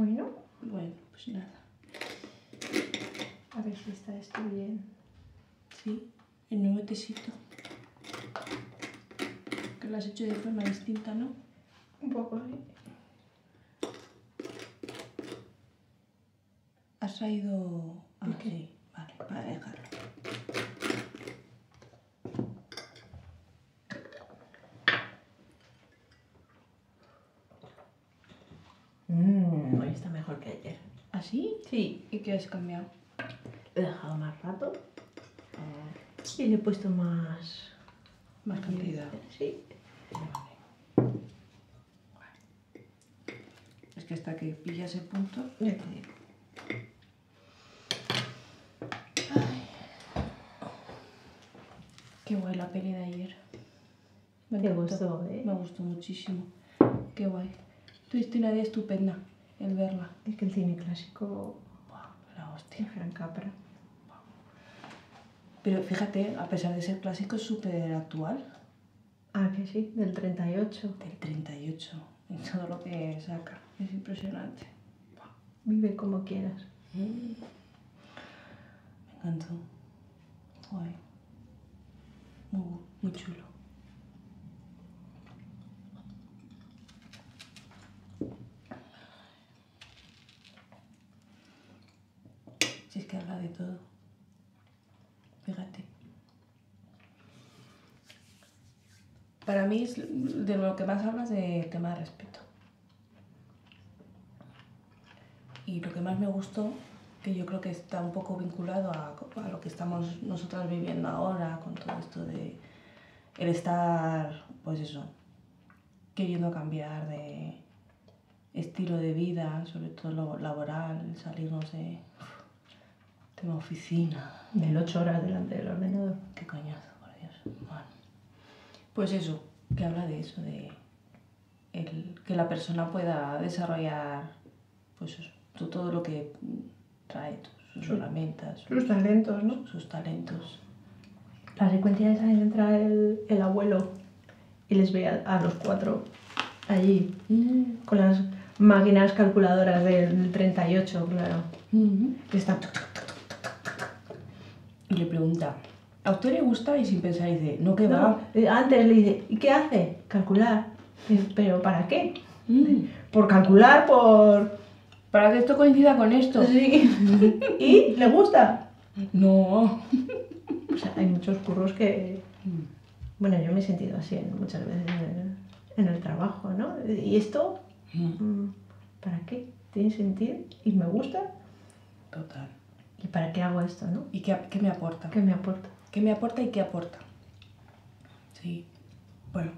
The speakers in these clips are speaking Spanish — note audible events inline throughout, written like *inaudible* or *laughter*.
Bueno, Bueno, pues nada. a ver si está esto bien. Sí, el nuevo tesito. Que lo has hecho de forma distinta, ¿no? Un poco, ¿eh? Has traído... Ah, sí, vale, para dejarlo. Mmm, hoy está mejor que ayer. ¿Así? Sí, ¿Y qué has cambiado? he dejado más rato y le he puesto más... Más cantidad. Sí. Vale. Es que hasta que pillas el punto... Ya te digo. Qué guay la peli de ayer. Me Te gustó, ¿eh? Me gustó muchísimo. Qué guay. Tuviste una idea estupenda el verla. Es que el cine clásico... Buah, la hostia. Frank Capra. Pero fíjate, a pesar de ser clásico, es súper actual. Ah, que sí, del 38. Del 38. Y todo lo que saca. Es impresionante. Vive como quieras. Me encantó. Guay. Muy, muy chulo. Si es que habla de todo. Fíjate. Para mí es de lo que más hablas de tema de respeto. Y lo que más me gustó, que yo creo que está un poco vinculado a, a lo que estamos nosotras viviendo ahora, con todo esto de el estar, pues eso, queriendo cambiar de estilo de vida, sobre todo lo laboral, salirnos de tema oficina, Del 8 horas delante del ordenador. Qué coñazo, por Dios. Bueno. Pues eso, que habla de eso, de el, que la persona pueda desarrollar pues eso, to- todo lo que trae, sus Sí. herramientas, Sus talentos, ¿no? sus talentos. La secuencia esa en entra el, el abuelo y les ve a, a los cuatro allí con las máquinas calculadoras del 38, claro. Ujú. Que están... Y le pregunta, ¿a usted le gusta? Y sin pensar dice, no, que va. eh, antes le dice, ¿y qué hace? Calcular. Dice, ¿Pero para qué? Mm. Por calcular, por... Para que esto coincida con esto. Sí. *laughs* ¿Y le gusta? No. O sea, hay muchos curros que... Bueno, yo me he sentido así muchas veces en el, en el trabajo, ¿no? ¿Y esto? Mm. Mm, ¿Para qué? ¿Tiene sentido? ¿Y me gusta? Total. ¿Y para qué hago esto, no? ¿Y qué, qué me aporta? ¿Qué me aporta? ¿Qué me aporta y qué aporta? Sí, bueno,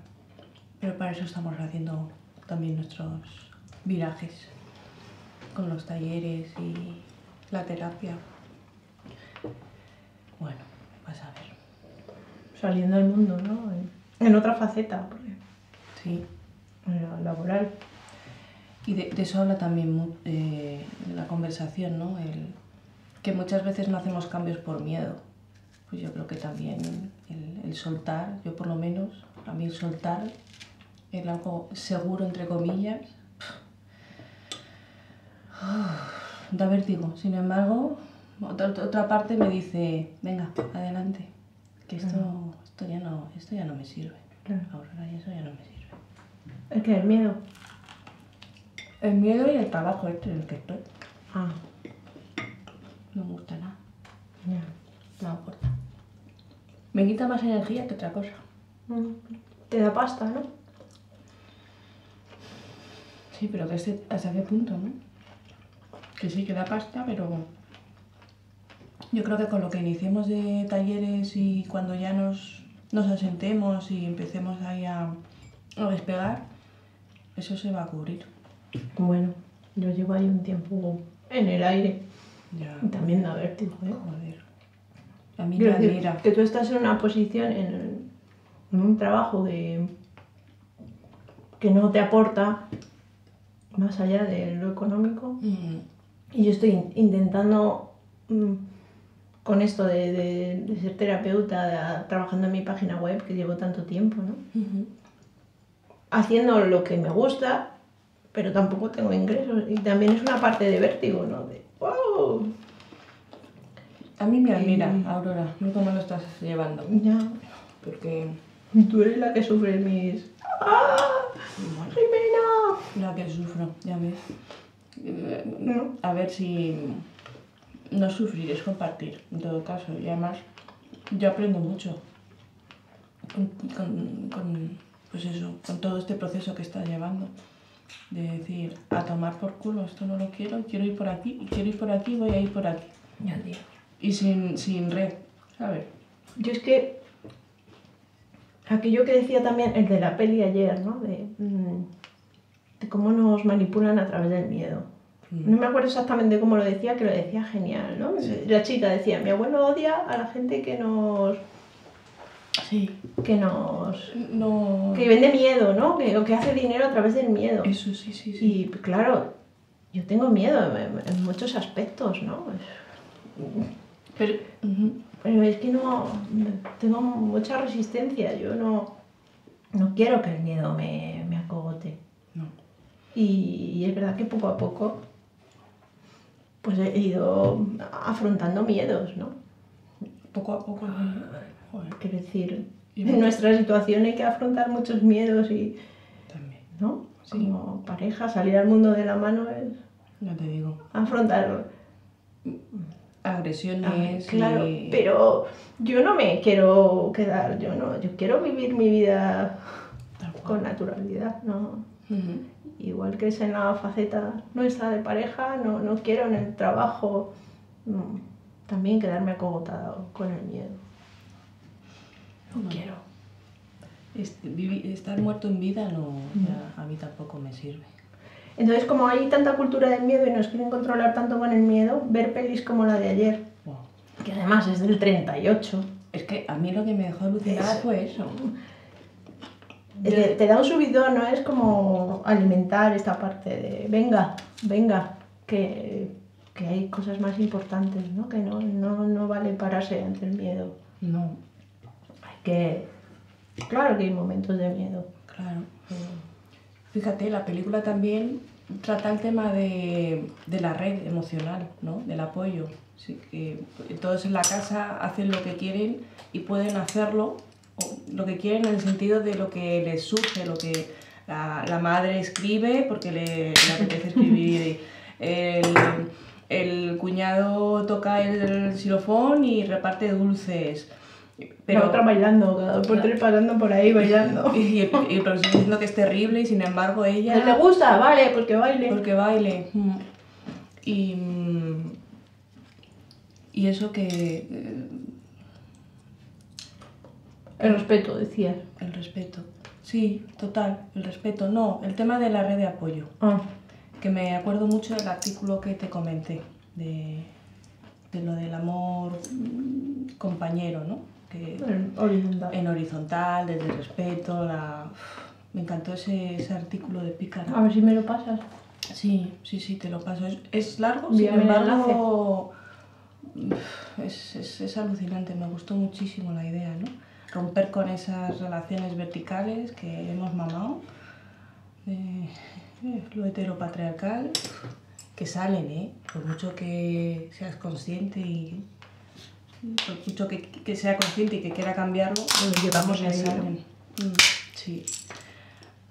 pero para eso estamos haciendo también nuestros virajes con los talleres y la terapia. Bueno, vas a ver. Saliendo al mundo, ¿no? En, en otra faceta, porque Sí, en la laboral. y de, de eso habla también eh, la conversación, ¿no? El, que muchas veces no hacemos cambios por miedo. Pues yo creo que también el, el soltar, yo por lo menos, a mí el soltar, el algo seguro, entre comillas, da vértigo. Sin embargo, otra, otra parte me dice, venga, adelante, que esto, esto, ya, no, esto ya no me sirve. Claro. Aurora, y eso ya no me sirve. Es que el miedo. El miedo y el trabajo este en el que estoy. Ah, No me gusta nada, no me aporta. Me quita más energía que otra cosa. Mm. Te da pasta, ¿no? Sí, pero que este- hasta qué punto, ¿no? Que sí, que da pasta, pero yo creo que con lo que iniciemos de talleres y cuando ya nos, nos asentemos y empecemos ahí a, a despegar, eso se va a cubrir. Bueno, yo llevo ahí un tiempo en el aire. Ya. También da vértigo, ¿eh? Joder. A mí Quiero me decir, admira. que tú estás en una posición, en, en un trabajo de que no te aporta más allá de lo económico. Mm, Y yo estoy in- intentando, mm, con esto de, de- de ser terapeuta, de- trabajando en mi página web, que llevo tanto tiempo, ¿no? Haciendo lo que me gusta, pero tampoco tengo ingresos. Y también es una parte de vértigo, ¿no? De, wow, A mí me admira, Aurora, no cómo lo estás llevando. ya. Porque Tú eres la que sufre mis. ¡Ah! bueno, ¡Jimena! la que sufro, ya ves. Eh, No. A ver si no sufrir es compartir, en todo caso. Y además, yo aprendo mucho con, con- con, pues eso, con todo este proceso que estás llevando. De decir, a tomar por culo, esto no lo quiero, quiero ir por aquí, y quiero ir por aquí, voy a ir por aquí. Ya, tío. Y sin, sin red, ¿sabes? Yo es que. Aquello que decía también el de la peli ayer, ¿no? De, mm, de cómo nos manipulan a través del miedo. Mm. No me acuerdo exactamente cómo lo decía, que lo decía genial, ¿no? La chica decía, mi abuelo odia a la gente que nos... Sí. que nos... No. que vende miedo, ¿no? Que, o que hace dinero a través del miedo. Eso sí, sí, sí. Y claro, yo tengo miedo en, en muchos aspectos, ¿no? Pero. Pero es que no... tengo mucha resistencia, yo no... no quiero que el miedo me, me acogote. no. Y, y es verdad que poco a poco pues he ido afrontando miedos, ¿no? Poco a poco. Joder, Quiero decir, Y en nuestra situación hay que afrontar muchos miedos y, también. ¿no? Sí. Como pareja, salir al mundo de la mano es Ya te digo. afrontar. Agresiones. Ah, claro, y- pero yo no me quiero quedar, yo no, yo quiero vivir mi vida con naturalidad, ¿no? Igual que es en la faceta nuestra de pareja, no, no quiero en el trabajo mm, también quedarme acogotado con el miedo. No No. quiero. Estar muerto en vida no, ya a mí tampoco me sirve. Entonces, como hay tanta cultura del miedo y nos quieren controlar tanto con el miedo, ver pelis como la de ayer, Wow. que además es del 38, Es que a mí lo que me dejó alucinada fue eso. es de- te da un subidón, ¿no? Es como alimentar esta parte de, venga, venga, que, que hay cosas más importantes, ¿no? Que no, no, no vale pararse ante el miedo. No, que... Claro que hay momentos de miedo. claro. Fíjate, la película también trata el tema de, de la red emocional, ¿no? Del apoyo. Sí, que todos en la casa hacen lo que quieren y pueden hacerlo, lo que quieren en el sentido de lo que les surge, lo que la, la madre escribe porque le, le apetece escribir. *laughs* El, el cuñado toca el xilofón y reparte dulces. Pero Pero, otra bailando, cada dos por tres pasando por ahí bailando. *laughs* y, el, y el profesor diciendo que es terrible y sin embargo ella... ¿Le gusta? Vale, pues que baile. Porque baile. mm. Y, mm, y eso que... eh, El respeto, decías. El respeto. Sí, total, el respeto. No, el tema de la red de apoyo. Ah, Que me acuerdo mucho del artículo que te comenté, de, de lo del amor mm, compañero, ¿no? Que el horizontal. en horizontal, desde el respeto, la... Me encantó ese, ese artículo de Pícara. A ver si me lo pasas. Sí, sí, sí, te lo paso. Es, es largo, sin embargo, es, es, es alucinante. Me gustó muchísimo la idea, ¿no? Romper con esas relaciones verticales que hemos mamado, eh, eh, lo heteropatriarcal, que salen, ¿eh? Por mucho que seas consciente y por mucho que, que sea consciente y que quiera cambiarlo, Bueno, llevamos. Mm, sí.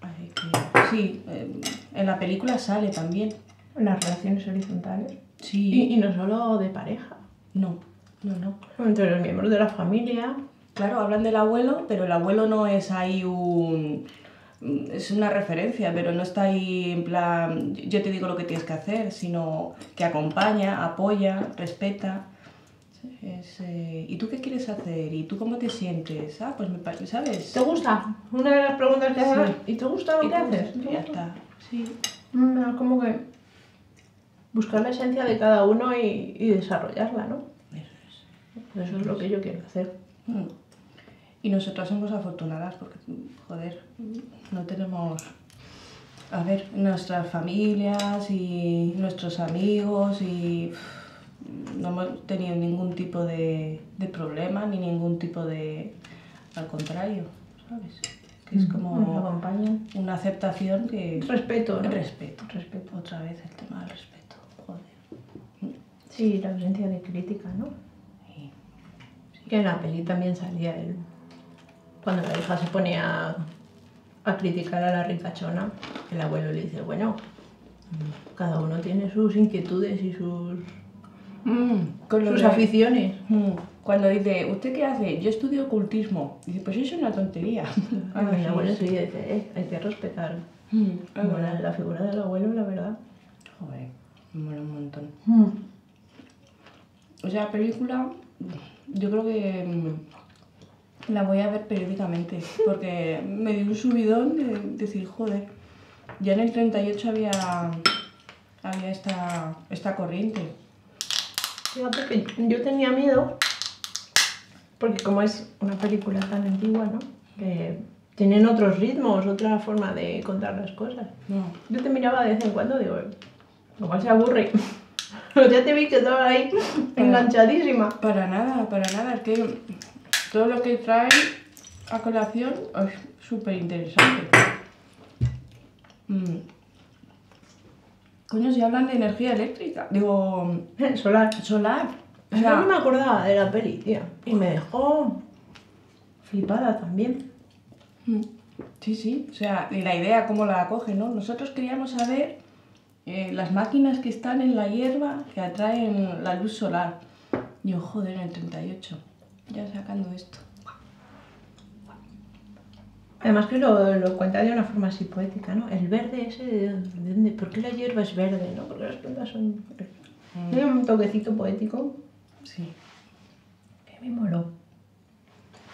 Así que, sí, eh, en la película sale también. Las relaciones horizontales. Sí. Y, y no solo de pareja. No, no, no. Entre los miembros de la familia. Claro, hablan del abuelo, pero el abuelo no es ahí un... Es una referencia, pero no está ahí en plan, yo te digo lo que tienes que hacer, sino que acompaña, apoya, respeta. Es, eh, ¿Y tú qué quieres hacer? ¿Y tú cómo te sientes? Ah, pues me parece, ¿sabes? ¿Te gusta? Una de las preguntas que Sí. haces. ¿Y te gusta lo ¿Y que haces? Ya está, sí. Mm, es como que buscar la esencia de cada uno y, y desarrollarla, ¿no? Eso es. Eso es lo que yo quiero hacer. Mm. Y nosotras somos afortunadas porque, joder, no tenemos, a ver, nuestras familias y nuestros amigos y no hemos tenido ningún tipo de, de problema ni ningún tipo de, al contrario, ¿sabes? que es Nos como acompañan. una aceptación que... Respeto, ¿no? Respeto. Respeto. Otra vez el tema del respeto. Joder. Sí, la ausencia de crítica, ¿no? Sí. Que en la peli también salía el... Cuando la hija se pone a, a criticar a la ricachona, el abuelo le dice, bueno, cada uno tiene sus inquietudes y sus, Mm, con sus de- aficiones. Mm, Cuando dice, ¿usted qué hace? Yo estudio ocultismo. Dice, pues eso es una tontería. *laughs* A mi abuelo sí dice, eh, hay que respetar. Mm, Bueno, la figura del abuelo, la verdad. Joder, me mola un montón. O sea, película, yo creo que la voy a ver periódicamente, porque me dio un subidón de decir, joder, ya en el 38 había, había esta, esta corriente. Fíjate que yo tenía miedo, porque como es una película tan antigua, ¿no? Que tienen otros ritmos, otra forma de contar las cosas. No, Yo te miraba de vez en cuando, digo, igual se aburre. Pero *laughs* ya te vi que estaba ahí enganchadísima. para nada, para nada, es que todo lo que trae a colación es súper interesante. Mm. Coño, si hablan de energía eléctrica, digo, *laughs* Solar. solar. O Yo sea, no me acordaba de la peli, tía. Y me dejó flipada también. Mm. Sí, sí, o sea, y la idea, cómo la acoge, ¿no? Nosotros queríamos saber eh, las máquinas que están en la hierba que atraen la luz solar. Yo, joder, en el 38, ya sacando esto. Además que lo, lo cuenta de una forma así poética, ¿no? El verde ese, ¿de de dónde? ¿Por qué la hierba es verde, no? Porque las plantas son... Tiene un toquecito poético Sí. que me moló.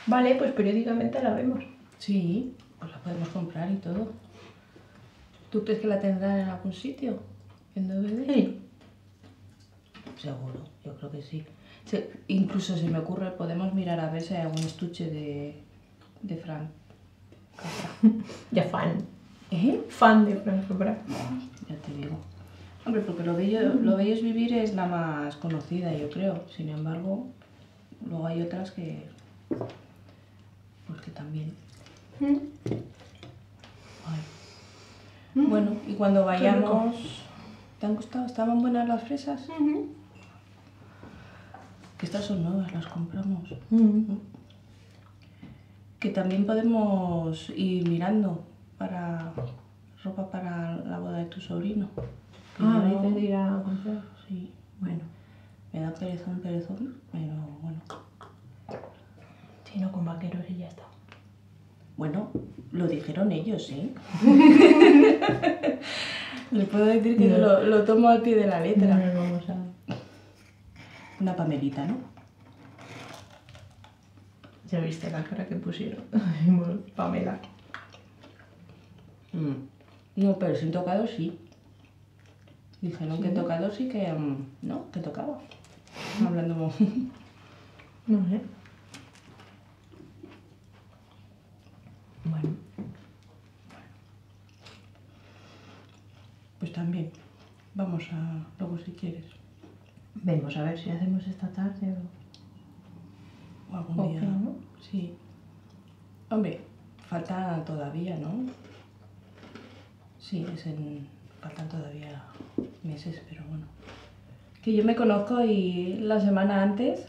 Vale, pues periódicamente la vemos. Sí, pues la podemos comprar y todo. ¿Tú crees que la tendrán en algún sitio? ¿En DVD? Sí. Seguro, yo creo que sí. Se- incluso se me ocurre, podemos mirar a ver si hay algún estuche de, de Frank. Ya fan. ¿Eh? Fan de Frank Capra. Ya te digo. Hombre, porque lo bello, lo bello es vivir es la más conocida, yo creo. Sin embargo, luego hay otras que. Pues que también. Ay. Bueno, y cuando vayamos. ¿Te han gustado? ¿Estaban buenas las fresas? Que estas son nuevas, las compramos. Que también podemos ir mirando para ropa para la boda de tu sobrino. Ah, yo- dices de ir a comprar. Sí, Bueno, me da perezón, perezón, pero bueno. si no con vaqueros y ya está. Bueno, lo dijeron ellos, ¿eh? *laughs* Le puedo decir que No. lo, lo tomo al pie de la No letra. nos vamos a... Una pamelita, ¿no? Ya viste la cara que pusieron. *laughs* Pamela. Mm. No, pero sin tocado sí. Dijeron que tocado sí que... mm, no, que tocaba. Hablando... *laughs* No sé. Bueno, Pues también. Vamos a... Luego si quieres. vemos a ver si hacemos esta tarde o... O algún día. ¿no? Sí. Hombre, falta todavía, ¿no? Sí, es en... faltan todavía meses, pero bueno. Que yo me conozco y la semana antes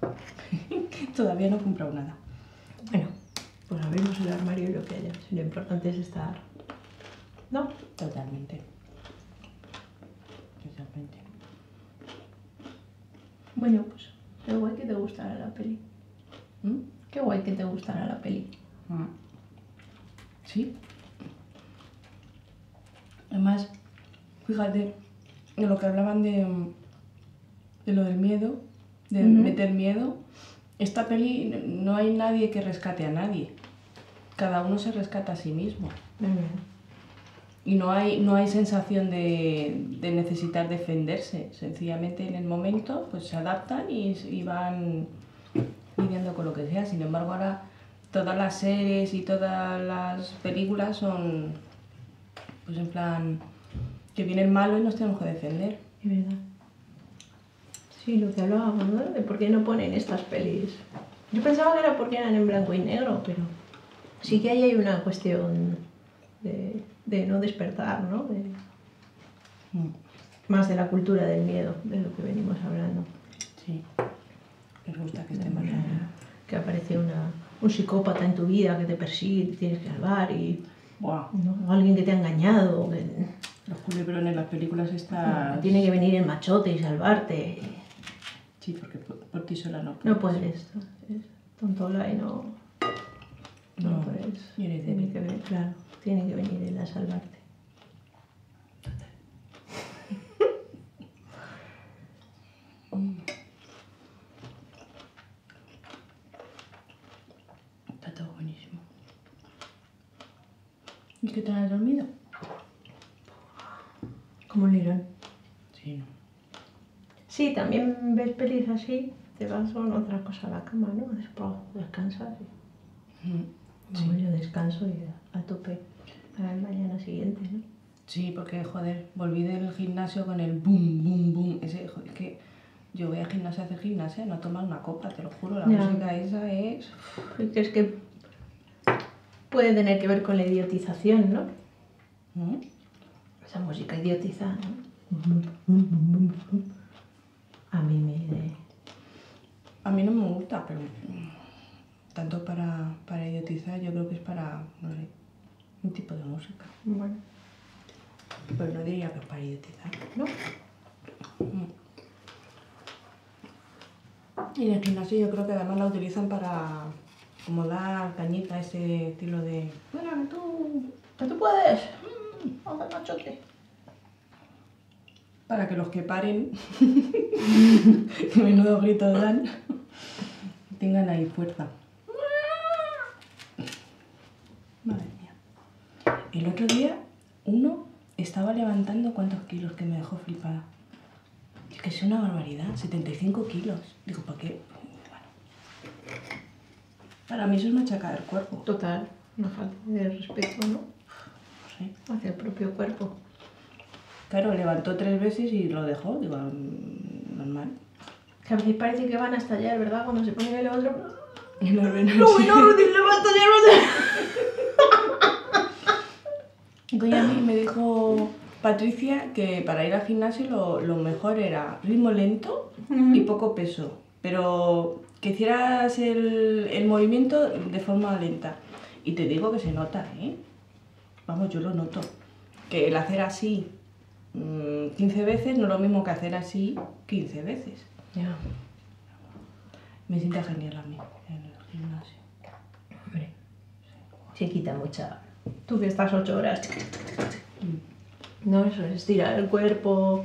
*laughs* todavía no he comprado nada. Bueno, pues abrimos el armario y lo que haya. Si lo importante es estar... ¿No? Totalmente. Totalmente. Bueno, pues qué guay que te gustara la peli. ¿Mm? Qué guay que te gustara la peli. Sí. Además, fíjate, de lo que hablaban de, mm, de lo del miedo, de meter miedo, esta peli no hay nadie que rescate a nadie. Cada uno se rescata a sí mismo. Y no hay, no hay sensación de, de necesitar defenderse. Sencillamente en el momento pues se adaptan y, y van lidiando con lo que sea. Sin embargo, ahora todas las series y todas las películas son pues en plan que viene el malo y nos tenemos que defender. Es verdad. Sí, lo que hablábamos, ¿no? De por qué no ponen estas pelis. Yo pensaba que era porque eran en blanco y negro, pero Sí que ahí hay una cuestión de, de no despertar, ¿no? De- Mm, más de la cultura del miedo, de lo que venimos hablando. Sí. Les gusta que ahí. manera que aparece una, un psicópata en tu vida que te persigue, te tienes que salvar y Buah, ¿no? o alguien que te ha engañado, que, los culebrones, las películas estas... tiene que venir el machote y salvarte. Sí, porque por, por ti sola no No puedes, ¿no? es tontola y no, no, No, Tiene que venir, claro, tiene que venir él a salvarte. Está todo buenísimo. ¿Y qué tal has dormido? Como un lirón. Sí, no. Sí, también ves pelis así, te vas con otra cosa a la cama, ¿no? Después descansas y Mm, Vamos, yo descanso y a, tope para el mañana siguiente, ¿no? Sí, porque, joder, volví del gimnasio con el boom, boom, boom. Ese, joder, es que yo voy al gimnasio a hacer gimnasia no tomar una copa, te lo juro. La Ya. música esa es... Es que puede tener que ver con la idiotización, ¿no? Mm, Esa música idiotiza, ¿no? A mí me... A mí no me gusta, pero tanto para, para idiotizar, yo creo que es para, no sé, un tipo de música. Bueno, Pero no diría que es para idiotizar. ¿no? Y en el gimnasio yo creo que además la utilizan para como dar cañita, ese estilo de... Bueno, que tú... Que tú puedes. Mm, haz el machote. Para que los que paren, *laughs* que menudo gritos dan, *laughs* tengan ahí fuerza. Madre mía. El otro día uno estaba levantando cuántos kilos que me dejó flipada. Es que es una barbaridad, 75 kilos. Digo, ¿para qué? Bueno. Para mí eso es machacar el cuerpo. Total, una falta de respeto, ¿no? No. Hacia el propio cuerpo. Claro, levantó tres veces y lo dejó. Digo, mm, normal. Que a veces parece que van a estallar, ¿verdad? Cuando se pone el otro... ¡No, *laughs* no, Rudy, le va a estallar! Y a mí me dijo Patricia que para ir al gimnasio lo, lo mejor era ritmo lento y poco peso, pero que hicieras el, el movimiento de forma lenta. Y te digo que se nota, ¿eh? Vamos, yo lo noto. Que el hacer así mm, 15 veces no es lo mismo que hacer así 15 veces. Ya, Me sienta genial a mí en el gimnasio. hombre. Se quita mucha... Tú que estás ocho horas... No, eso es estirar el cuerpo,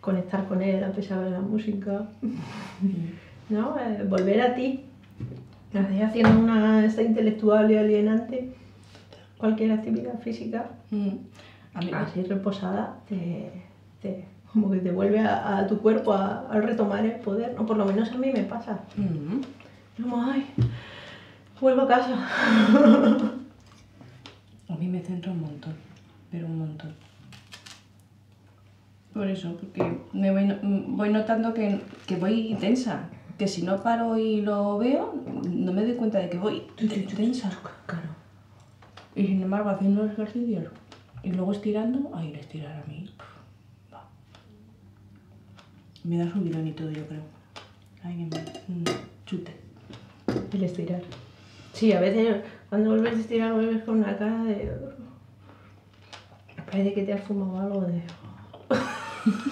conectar con él a pesar de la música, *laughs* ¿no? Eh, volver a ti. Así haciendo una esta intelectual y alienante, cualquier actividad física, Mm. A mí, así reposada, te, te- como que te vuelve a, a tu cuerpo a, a retomar el poder, ¿no? Por lo menos a mí me pasa. Mm. Como, ay, vuelvo a casa. *laughs* A mí me centra un montón, pero un montón. Por eso, porque me voy, voy notando que, que voy tensa. Que si no paro y lo veo, no me doy cuenta de que voy tensa. Claro. Y sin embargo, haciendo los ejercicios y luego estirando, ay, el estirar a mí. va. Me da subidón y todo, yo creo. Ay, me- mm, chute. El estirar. Sí, a veces cuando vuelves a estirar vuelves con una cara de... Parece que te has fumado algo de... *laughs*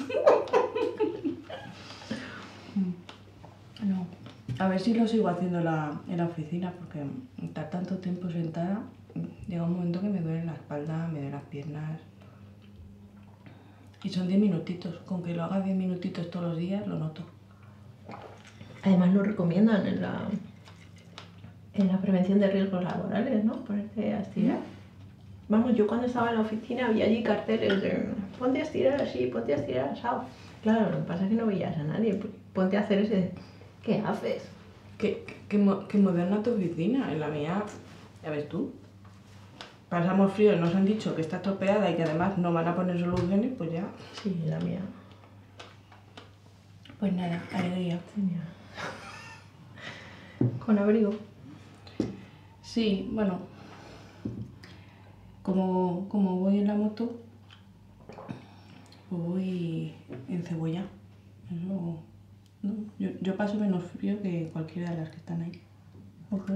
No. A ver si lo sigo haciendo en la, en la oficina, porque estar tanto tiempo sentada, llega un momento que me duele la espalda, me duelen las piernas. Y son 10 minutitos. Con que lo haga 10 minutitos todos los días, lo noto. Además lo recomiendan en la, en la prevención de riesgos laborales, ¿no? Ponerte a estirar. Vamos, yo cuando estaba en la oficina había allí carteles de ponte a estirar así, ponte a estirar asado. Claro, lo que pasa es que no veías a nadie. pues, Ponte a hacer ese... ¿Qué haces? ¿Qué, qué, qué moderna tu oficina? En la mía, ya ves tú. Pasamos frío, nos han dicho que está topeada y que además no van a poner soluciones, pues ya. Sí, la mía. Pues nada, alegría. *laughs* Con abrigo. Sí, bueno, Como, como voy en la moto, pues voy en cebolla. No, yo, yo paso menos frío que cualquiera de las que están ahí. Ok.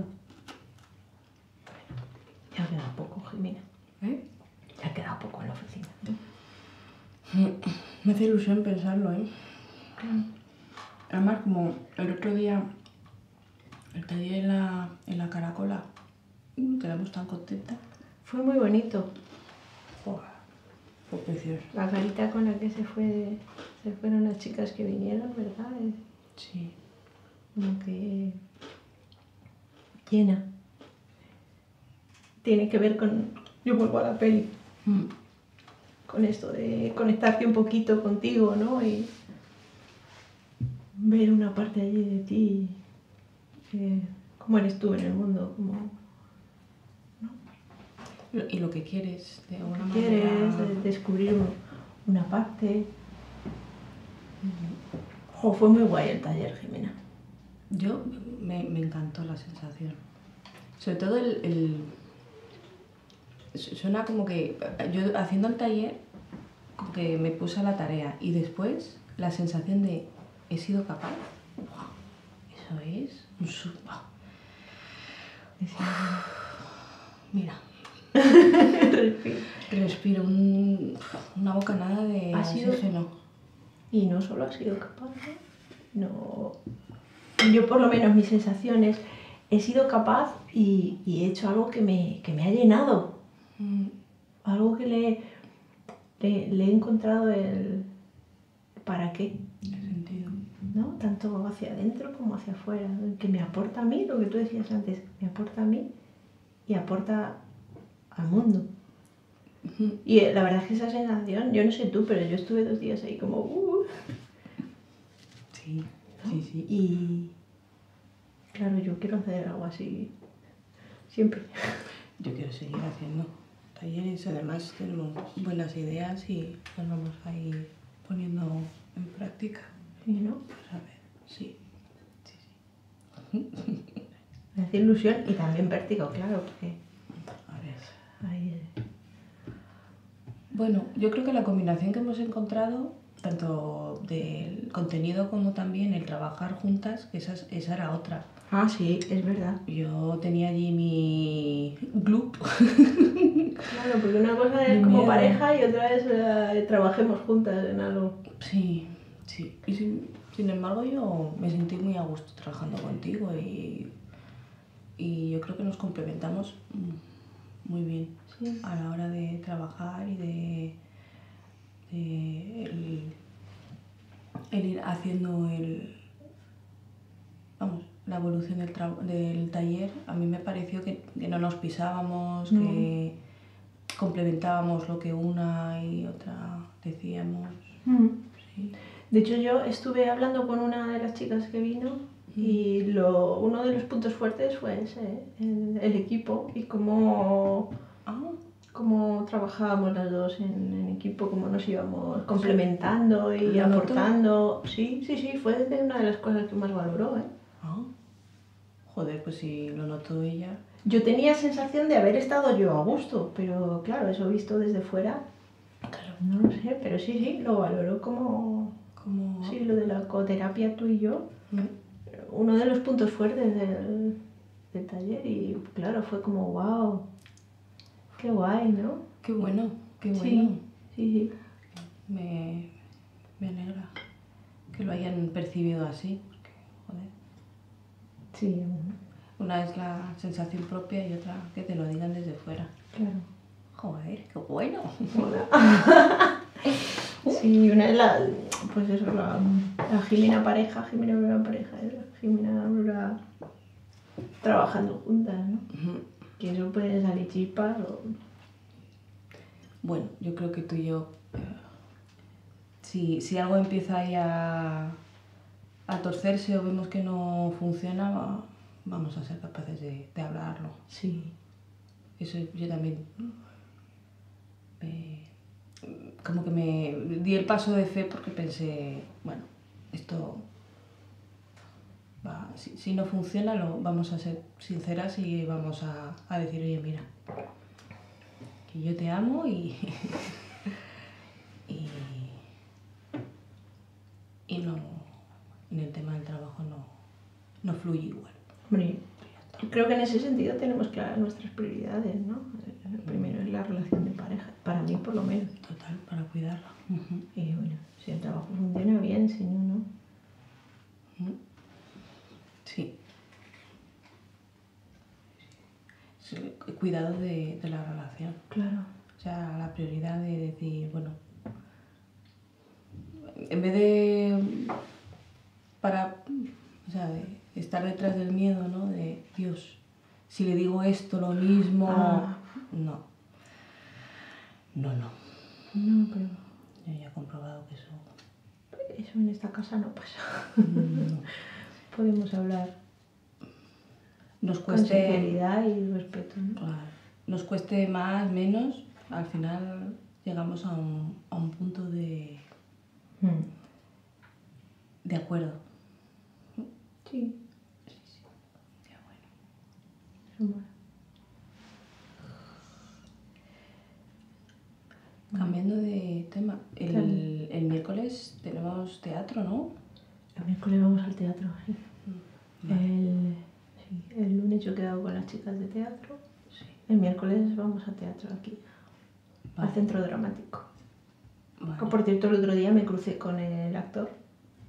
Ya queda poco, Jimena. ¿Eh? Ya queda poco en la oficina. Me hace ilusión pensarlo, ¿eh? Además, como el otro día, el taller en la, en la caracola, mm, quedamos tan contentas. Fue muy bonito. Fue precioso. La carita con la que se fue se fueron las chicas que vinieron, ¿verdad? Sí. como que llena. Tiene que ver con. Yo vuelvo a la peli. Mm. con esto de conectarte un poquito contigo, ¿no? Y ver una parte allí de ti, eh, cómo eres tú en el mundo, cómo Y lo que quieres, de alguna quieres, manera. eh, descubrir un- una parte. Jo, fue muy guay el taller, Jimena. Yo me, me encantó la sensación. Sobre todo el, el- su- Suena como que yo haciendo el taller, como que me puse a la tarea y después la sensación de he sido capaz. Eso es un. Mira, *laughs* Respiro un- una bocanada de Ha sido- oxígeno. Y no solo has sido capaz, ¿no? Yo por lo menos mis sensaciones, he sido capaz y, y he hecho algo que me, que me ha llenado. Mm, Algo que le, le, le he encontrado el para qué, sentido. ¿no? Tanto hacia adentro como hacia afuera. Que me aporta a mí, lo que tú decías antes, me aporta a mí y aporta al mundo. Y eh, la verdad es que esa sensación, yo no sé tú, pero yo estuve dos días ahí como... "Uh". Sí, sí, sí. Y claro, yo quiero hacer algo así siempre. *laughs* Yo quiero seguir haciendo talleres, además tenemos buenas ideas y las vamos a ir poniendo en práctica. ¿Sí, no? Pues a ver, sí, sí, sí. Me hace ilusión y también vértigo, claro, porque. Ahí, Bueno, yo creo que la combinación que hemos encontrado, tanto del contenido como también el trabajar juntas, que esa, es- esa era otra. Ah, sí, es verdad. Yo tenía allí mi gloop. Claro, porque una cosa es Mi como miedo. pareja y otra es eh, trabajemos juntas en algo. Sí, sí. Y sin, sin embargo yo me sentí muy a gusto trabajando contigo y, y yo creo que nos complementamos muy bien Sí. a la hora de trabajar y de, de el, el ir haciendo el vamos la evolución del, tra- del taller a mí me pareció que, que no nos pisábamos No. que complementábamos lo que una y otra decíamos sí. De hecho, yo estuve hablando con una de las chicas que vino y lo, uno de los puntos fuertes fue ese, el, el equipo y cómo, Ah, cómo trabajábamos las dos en, en equipo, cómo nos íbamos complementando y ¿Lo aportando. Sí, sí, sí, fue de una de las cosas que más valoró. ¿eh? ah. Joder, pues si lo notó ella. Yo tenía sensación de haber estado yo a gusto, pero claro, eso visto desde fuera, Claro. no lo sé, pero sí, sí, lo valoró como, Como. sí, lo de la coterapia tú y yo. Mm. Uno de los puntos fuertes del, del taller y claro, fue como, wow, qué guay, ¿no? Qué bueno, qué bueno. Sí, sí, sí. Me, me alegra que lo hayan percibido así. Porque, joder, Sí, una es la sensación propia y otra que te lo digan desde fuera. claro. Joder, qué bueno. *laughs* Sí, una es la, pues eso, la, la Jimena pareja, Jimena pareja, y la Jimena Aurora trabajando juntas, ¿no? Que eso puede salir chispas o... Bueno, yo creo que tú y yo, eh, si, si algo empieza ahí a, a torcerse o vemos que no funciona, va- vamos a ser capaces de, de hablarlo. Sí, Eso yo también. como que me di el paso de fe porque pensé, bueno, esto. Va- si, si no funciona, lo, vamos a ser sinceras y vamos a, a decir, oye, mira, que yo te amo y. *laughs* y. y no. en el tema del trabajo no, no fluye igual. Hombre, creo que en ese sentido tenemos claras nuestras prioridades, ¿no? El primero es la relación de pareja, para mí por lo menos. Total, para cuidarla. Y bueno, si el trabajo funciona bien, si no, no. Sí, el Cuidado de, de la relación. Claro. O sea, la prioridad de decir, bueno, en vez de para, o sea, de estar detrás del miedo, ¿no? De Dios, si le digo esto, lo mismo, Ah. no. No, no. No, pero Yo ya he comprobado que eso eso en esta casa no pasa. no. *laughs* Podemos hablar nos con cueste, sinceridad y respeto, ¿no? claro, nos cueste más, menos, al final llegamos a un, a un punto de, Mm. de acuerdo. Sí, Ya, bueno. eso mola. Cambiando de tema, el, el miércoles tenemos teatro, ¿no? El miércoles vamos al teatro, sí. Vale. El, sí, el lunes yo he quedado con las chicas de teatro. Sí. El miércoles vamos a teatro aquí, Vale. al centro dramático. Vale. Por cierto, el otro día me crucé con el actor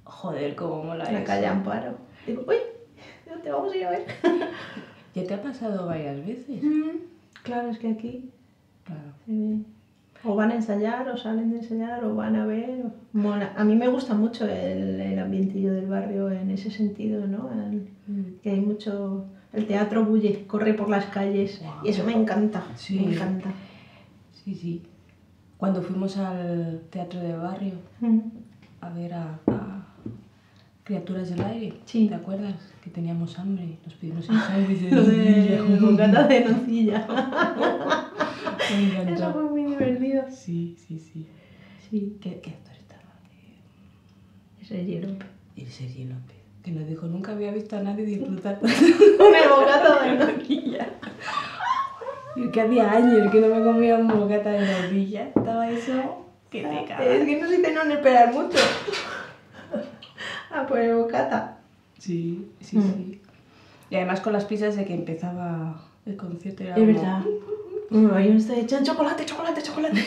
Joder, cómo mola la eso. calle Amparo. Digo, uy, ¿dónde vamos a ir a ver? *laughs* ¿Ya te ha pasado varias veces? Claro, es que aquí Claro. se ve. O van a ensayar, o salen de ensayar, o van a ver. Mola. A mí me gusta mucho el, el ambientillo del barrio en ese sentido, ¿no? El- que hay mucho... El teatro bulle, corre por las calles y eso me encanta, Sí. me encanta. Sí, sí. Cuando fuimos al teatro de barrio Mm. a ver a, a Criaturas del Aire, Sí. ¿te acuerdas? Que teníamos hambre, nos pedimos *laughs* el sándwich de de de nocilla. *laughs* Me Eso encantó. fue muy divertido. Sí, sí, sí. Sí, ¿Qué, qué actor estaba? ese hielo. El Sergi López, que nos dijo, nunca había visto a nadie disfrutar *laughs* Con el bocata de nocilla. Yo que hacía años que no me comía un bocata de nocilla. Estaba eso que te Es cagas. que no se no esperar mucho. A *laughs* por el bocata. Sí, sí, Mm. sí. Y además con las pizzas de que empezaba el concierto. Era Es como- verdad. Bueno, ahí está echan chocolate, chocolate, chocolate.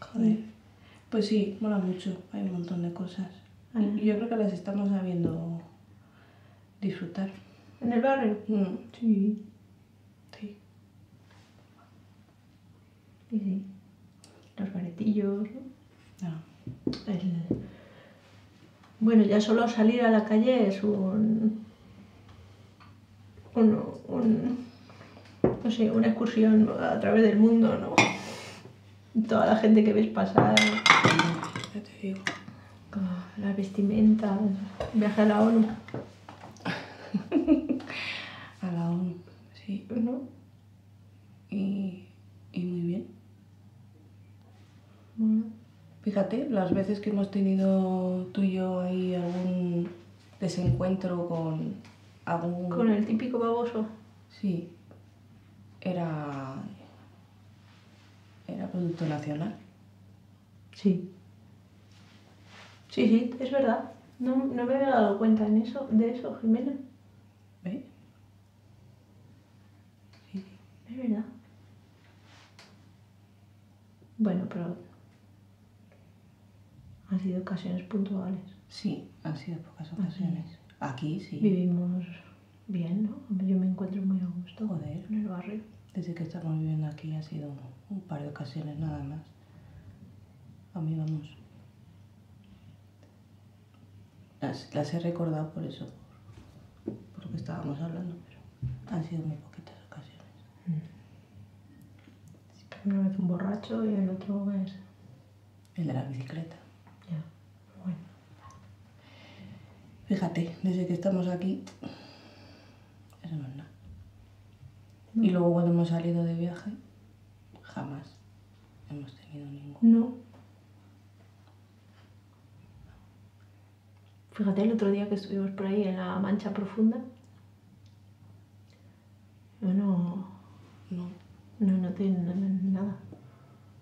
Joder. Pues sí, mola mucho. Hay un montón de cosas. Ah. Y yo creo que las estamos sabiendo disfrutar. ¿En el barrio? Mm, Sí. Sí. Sí, sí. Los baretillos, ¿no? Ah, El- Bueno, ya solo salir a la calle es un... un, un- no sé, una excursión a través del mundo, ¿no? Toda la gente que ves pasar, ya te digo. la vestimenta, viaje a la ONU, *laughs* A la ONU, sí. ¿no? Y, y muy bien. Bueno, Fíjate, las veces que hemos tenido tú y yo ahí algún desencuentro con algún... con el típico baboso. Sí, era... Era producto nacional. Sí. Sí, sí, es verdad. No, no me había dado cuenta en eso, de eso, Jimena. ¿Ves? Sí, Es verdad. Bueno, pero han sido ocasiones puntuales. sí, han sido pocas ocasiones. Aquí sí. Vivimos bien, ¿no? Yo me encuentro muy a gusto Joder. en el barrio. Desde que estamos viviendo aquí ha sido un par de ocasiones nada más. A mí vamos. Las, las he recordado por eso, por, por lo que estábamos hablando, pero han sido muy poquitas ocasiones. Una vez un borracho y el otro es... El de la bicicleta. Fíjate, desde que estamos aquí, eso no es nada. Y luego cuando hemos salido de viaje, jamás hemos tenido ningún. No. Fíjate el otro día que estuvimos por ahí en la mancha profunda. No, no. No. No, no tiene nada.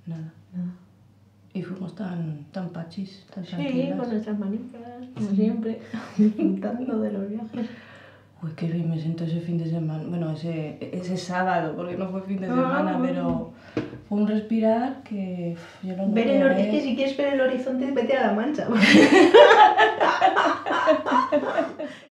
Nada. Nada. Y fuimos tan, tan pachis, tan Sí, tranquilas. con nuestras manitas, como siempre, *laughs* disfrutando de los viajes. Uy, qué bien me siento ese fin de semana. Bueno, ese, ese sábado, porque no fue fin de Ah. semana, pero fue un respirar que yo lo Ver el es que si quieres ver el horizonte, vete a la mancha. *laughs* *laughs*